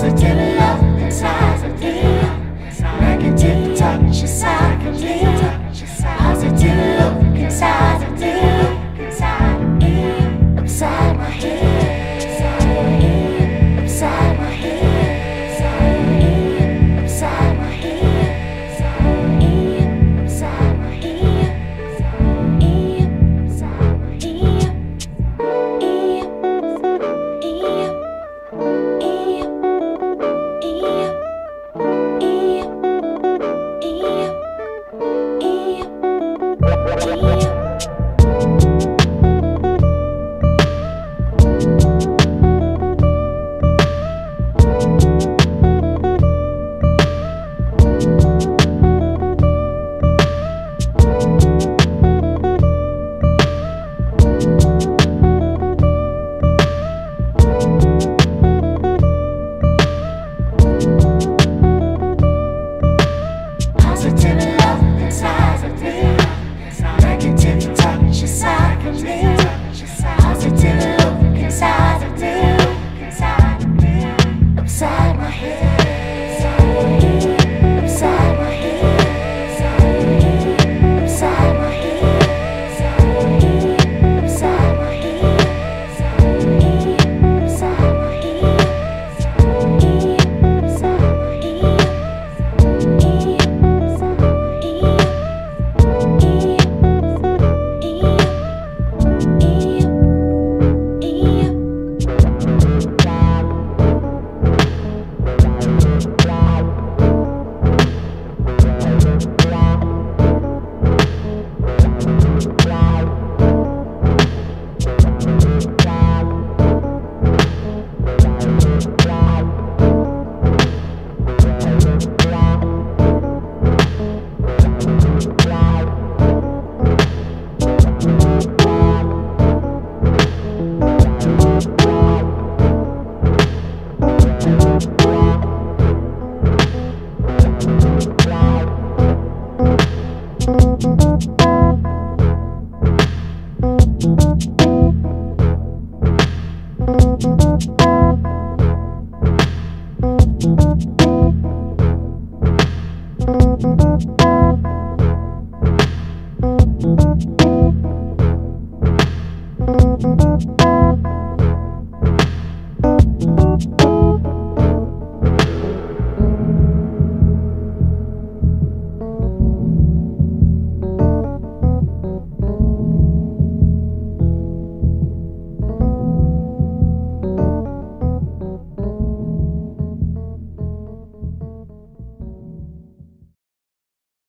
positive. Música